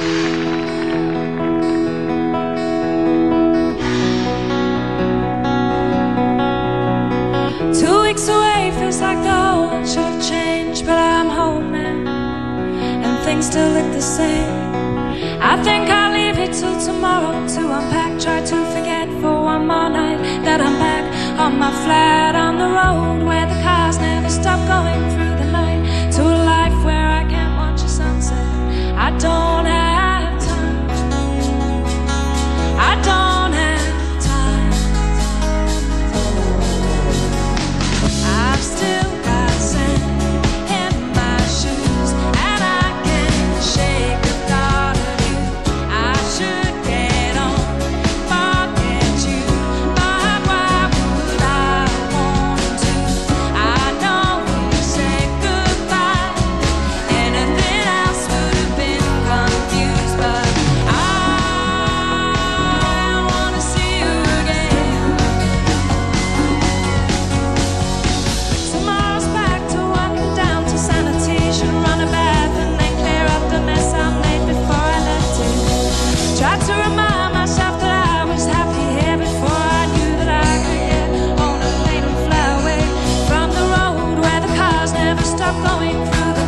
Two weeks away feels like the world should have changed, but I'm home now, and things still look the same. I think I'll leave it till tomorrow to unpack, try to forget for one more night that I'm back on my flat on the road where the cars never stop going. stop going through the